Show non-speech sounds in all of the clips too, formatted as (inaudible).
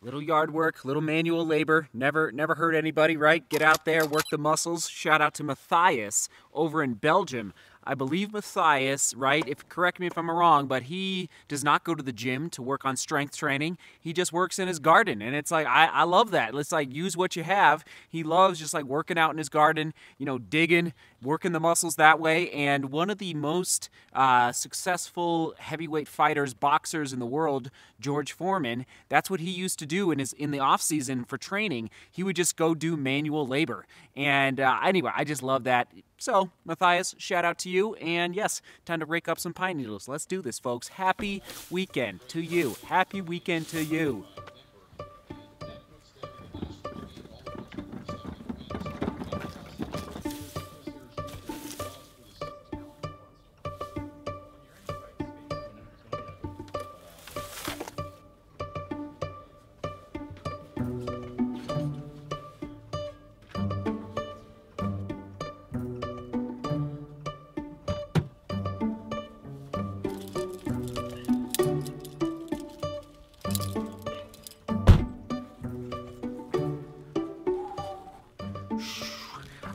Little yard work, little manual labor, never never hurt anybody, right? Get out there, work the muscles. Shout out to Matthias over in Belgium. I believe Matthias, right? If correct me if I'm wrong, but he does not go to the gym to work on strength training. He just works in his garden, and it's like I, I love that. Let's like use what you have. He loves just like working out in his garden, you know, digging, working the muscles that way. And one of the most uh, successful heavyweight fighters, boxers in the world, George Foreman. That's what he used to do in his in the off season for training. He would just go do manual labor. And uh, anyway, I just love that. So, Matthias, shout out to you. And yes, time to rake up some pine needles. Let's do this, folks. Happy weekend to you. Happy weekend to you.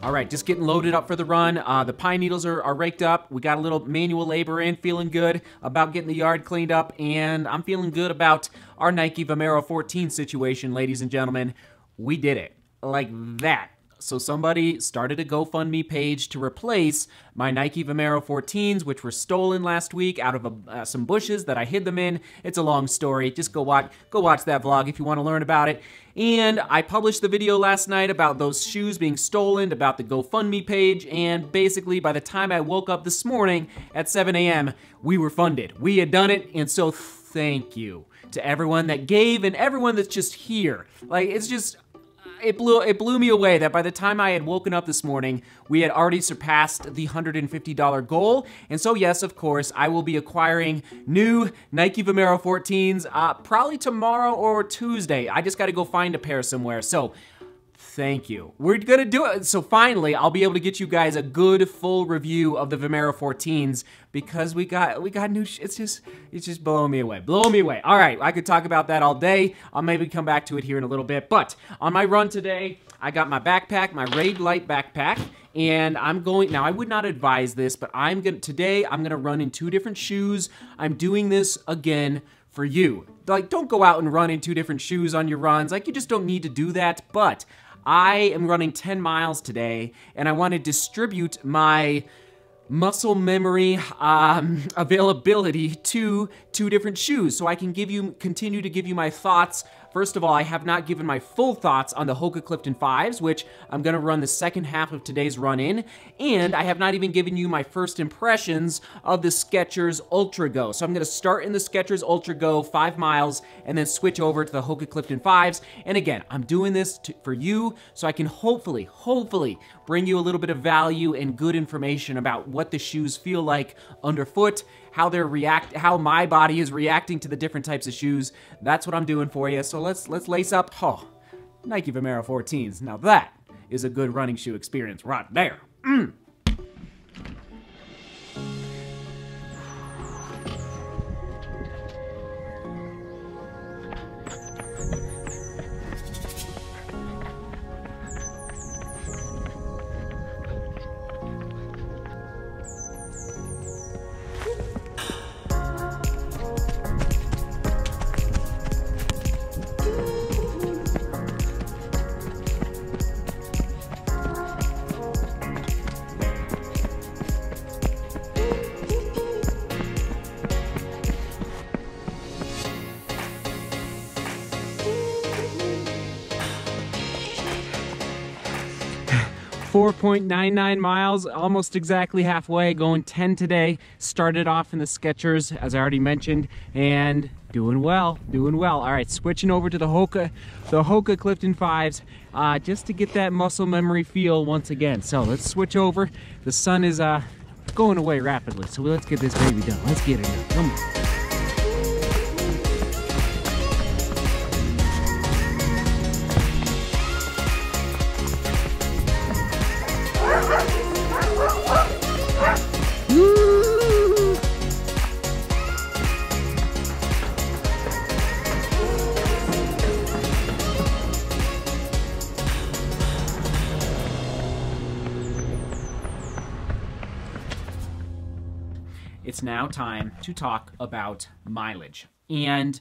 All right, just getting loaded up for the run. Uh, the pine needles are, are raked up. We got a little manual labor in, feeling good about getting the yard cleaned up, and I'm feeling good about our Nike Vomero 14 situation, ladies and gentlemen. We did it. Like that. So somebody started a GoFundMe page to replace my Nike Vomero 14s, which were stolen last week out of a, uh, some bushes that I hid them in. It's a long story. Just go watch go watch that vlog if you want to learn about it. And I published the video last night about those shoes being stolen, about the GoFundMe page, and basically by the time I woke up this morning at 7 a.m., we were funded. We had done it, and so thank you to everyone that gave and everyone that's just here. Like it's just it blew it blew me away that by the time I had woken up this morning, we had already surpassed the $150 goal. And so yes, of course, I will be acquiring new Nike Vomero 14s uh, probably tomorrow or Tuesday. I just got to go find a pair somewhere. So Thank you. We're gonna do it. So finally, I'll be able to get you guys a good full review of the Vomero 14s because we got we got new. it's just it's just blowing me away, blowing me away. All right, I could talk about that all day. I'll maybe come back to it here in a little bit. But on my run today, I got my backpack, my Raidlight backpack, and I'm going now. I would not advise this, but I'm gonna today. I'm gonna run in two different shoes. I'm doing this again for you. Like, don't go out and run in two different shoes on your runs. Like, you just don't need to do that. But I am running 10 miles today, and I want to distribute my muscle memory um, availability to two different shoes so I can give you continue to give you my thoughts First of all, I have not given my full thoughts on the Hoka Clifton 5s, which I'm going to run the second half of today's run in, and I have not even given you my first impressions of the Skechers Ultra Go. So I'm going to start in the Skechers Ultra Go 5 miles and then switch over to the Hoka Clifton 5s. And again, I'm doing this to, for you so I can hopefully, hopefully bring you a little bit of value and good information about what the shoes feel like underfoot how they're react, how my body is reacting to the different types of shoes. That's what I'm doing for you. So let's let's lace up. Oh, Nike Vomero 14s. Now that is a good running shoe experience right there. Mm. 4.99 miles, almost exactly halfway, going 10 today. Started off in the Skechers, as I already mentioned, and doing well, doing well. All right, switching over to the Hoka, the Hoka Clifton 5s, uh, just to get that muscle memory feel once again. So let's switch over. The sun is uh, going away rapidly, so let's get this baby done. Let's get it done. Come on. Now time to talk about mileage. And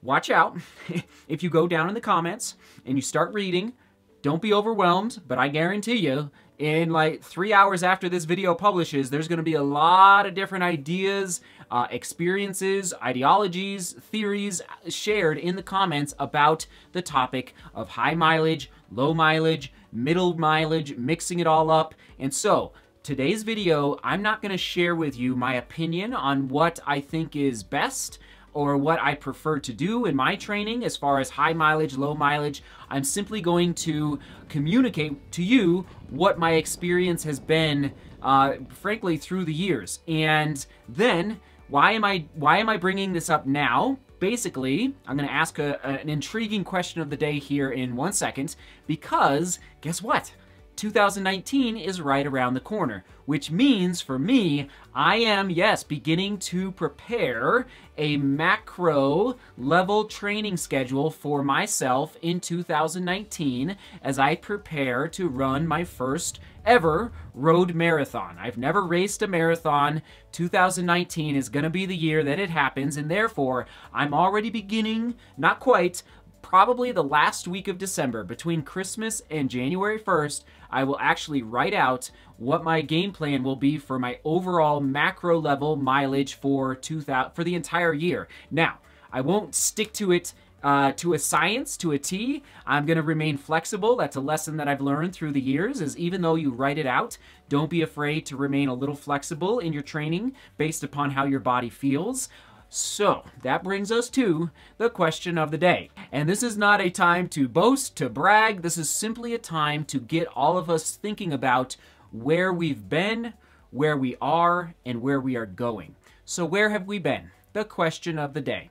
watch out (laughs) if you go down in the comments and you start reading, don't be overwhelmed, but I guarantee you, in like three hours after this video publishes, there's going to be a lot of different ideas, uh, experiences, ideologies, theories shared in the comments about the topic of high mileage, low mileage, middle mileage, mixing it all up. And so, today's video, I'm not going to share with you my opinion on what I think is best or what I prefer to do in my training as far as high mileage, low mileage. I'm simply going to communicate to you what my experience has been, uh, frankly, through the years. And then, why am I why am I bringing this up now? Basically, I'm going to ask a, an intriguing question of the day here in one second because guess what? 2019 is right around the corner, which means for me, I am, yes, beginning to prepare a macro level training schedule for myself in 2019 as I prepare to run my first ever road marathon. I've never raced a marathon. 2019 is going to be the year that it happens, and therefore, I'm already beginning, not quite, probably the last week of December, between Christmas and January 1st, I will actually write out what my game plan will be for my overall macro level mileage for 2000 for the entire year. Now, I won't stick to it uh, to a science, to a T. I'm going to remain flexible. That's a lesson that I've learned through the years is even though you write it out, don't be afraid to remain a little flexible in your training based upon how your body feels. So, that brings us to the question of the day. And this is not a time to boast, to brag. This is simply a time to get all of us thinking about where we've been, where we are, and where we are going. So, where have we been? The question of the day.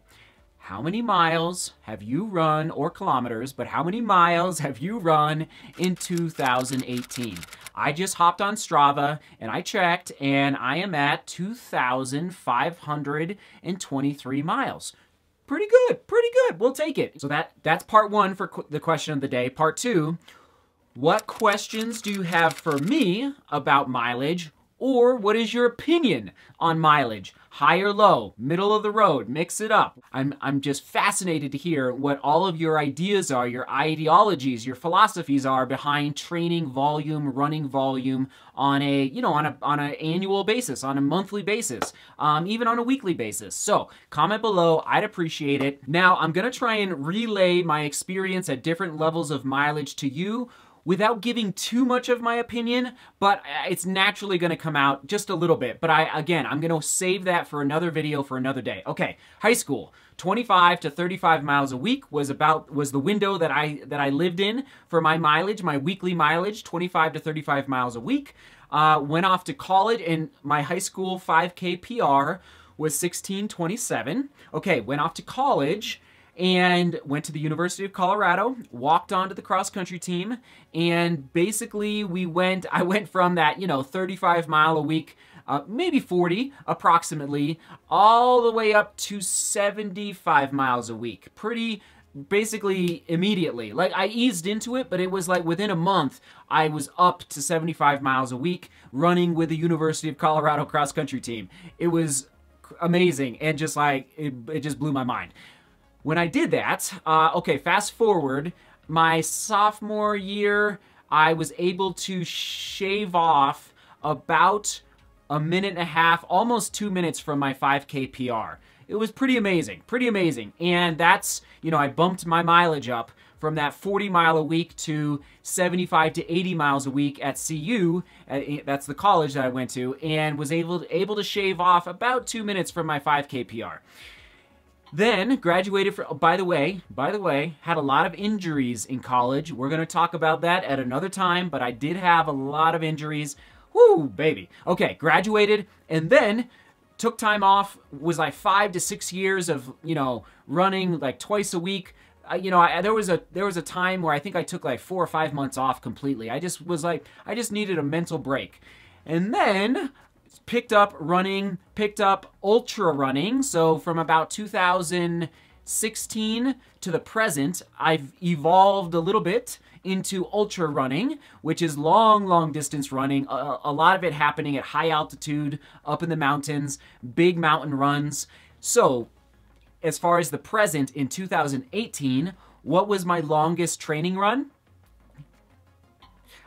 How many miles have you run, or kilometers, but how many miles have you run in 2018? I just hopped on Strava and I checked and I am at 2,523 miles. Pretty good, pretty good. We'll take it. So that that's part one for qu the question of the day. Part two, what questions do you have for me about mileage or what is your opinion on mileage? High or low, middle of the road, mix it up. I'm, I'm just fascinated to hear what all of your ideas are, your ideologies, your philosophies are behind training volume, running volume on a, you know, on a on an annual basis, on a monthly basis, um, even on a weekly basis. So comment below, I'd appreciate it. Now I'm gonna try and relay my experience at different levels of mileage to you without giving too much of my opinion, but it's naturally going to come out just a little bit. But I, again, I'm going to save that for another video for another day. Okay, high school. 25 to 35 miles a week was about was the window that I that I lived in for my mileage, my weekly mileage, 25 to 35 miles a week. Uh, went off to college and my high school 5K PR was 1627. Okay, went off to college and went to the University of Colorado, walked onto the cross country team, and basically we went, I went from that, you know, 35 mile a week, uh, maybe 40 approximately, all the way up to 75 miles a week. Pretty, basically immediately. Like I eased into it, but it was like within a month, I was up to 75 miles a week running with the University of Colorado cross country team. It was amazing and just like, it, it just blew my mind. When I did that, uh, okay, fast forward, my sophomore year, I was able to shave off about a minute and a half, almost two minutes from my 5K PR. It was pretty amazing, pretty amazing. And that's, you know, I bumped my mileage up from that 40 mile a week to 75 to 80 miles a week at CU. Uh, that's the college that I went to, and was able to, able to shave off about two minutes from my 5K PR. Then graduated for, oh, by the way, by the way, had a lot of injuries in college. We're going to talk about that at another time, but I did have a lot of injuries. Whoo, baby. Okay, graduated and then took time off, was like five to six years of, you know, running like twice a week. Uh, you know, I, there was a there was a time where I think I took like four or five months off completely. I just was like, I just needed a mental break. And then picked up running, picked up ultra running. So from about 2016 to the present, I've evolved a little bit into ultra running, which is long, long distance running. A, a lot of it happening at high altitude, up in the mountains, big mountain runs. So, as far as the present in 2018, what was my longest training run?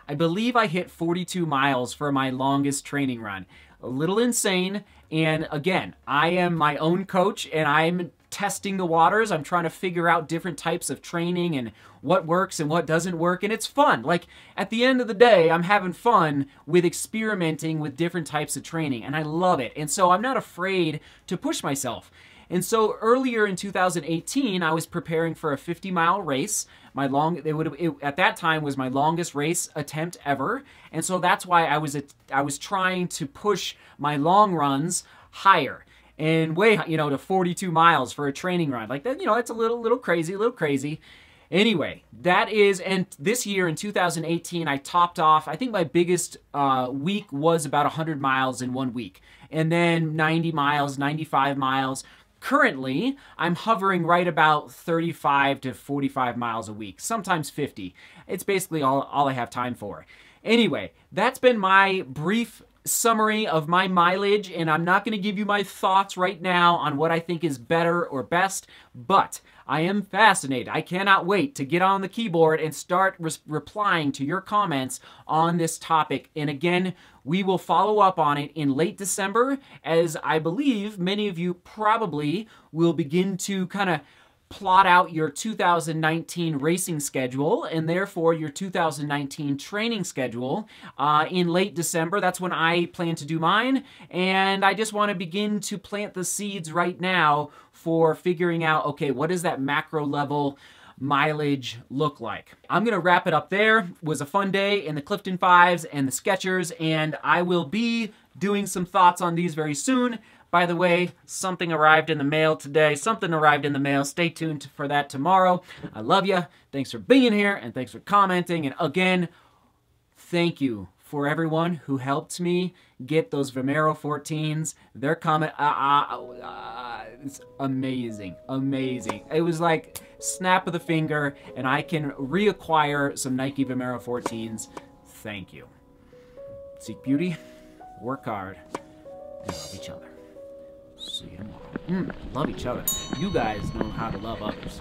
I believe I hit 42 miles for my longest training run. A little insane. And again, I am my own coach and I'm testing the waters. I'm trying to figure out different types of training and what works and what doesn't work. And it's fun. Like at the end of the day, I'm having fun with experimenting with different types of training and I love it. And so I'm not afraid to push myself. And so earlier in 2018, I was preparing for a 50 mile race. My long, it would it, at that time was my longest race attempt ever, and so that's why I was I was trying to push my long runs higher and way you know to 42 miles for a training run like that. You know, it's a little little crazy, a little crazy. Anyway, that is, and this year in 2018, I topped off. I think my biggest uh, week was about 100 miles in one week, and then 90 miles, 95 miles. Currently, I'm hovering right about 35 to 45 miles a week, sometimes 50. It's basically all, all I have time for. Anyway, that's been my brief summary of my mileage, and I'm not going to give you my thoughts right now on what I think is better or best, but I am fascinated. I cannot wait to get on the keyboard and start re replying to your comments on this topic. And again, we will follow up on it in late December, as I believe many of you probably will begin to kind of plot out your 2019 racing schedule and therefore your 2019 training schedule uh, in late December. That's when I plan to do mine. And I just want to begin to plant the seeds right now for figuring out, okay, what does that macro level mileage look like? I'm to wrap it up there. It was a fun day in the Clifton Fives and the Skechers, and I will be doing some thoughts on these very soon. By the way, something arrived in the mail today. Something arrived in the mail. Stay tuned for that tomorrow. I love you. Thanks for being here and thanks for commenting. And again, thank you for everyone who helped me get those Vomero 14s. They're coming. Uh, it's amazing. Amazing. It was like snap of the finger and I can reacquire some Nike Vomero 14s. Thank you. Seek beauty, work hard, and love each other. See you tomorrow. Mm, love each other. You guys know how to love others.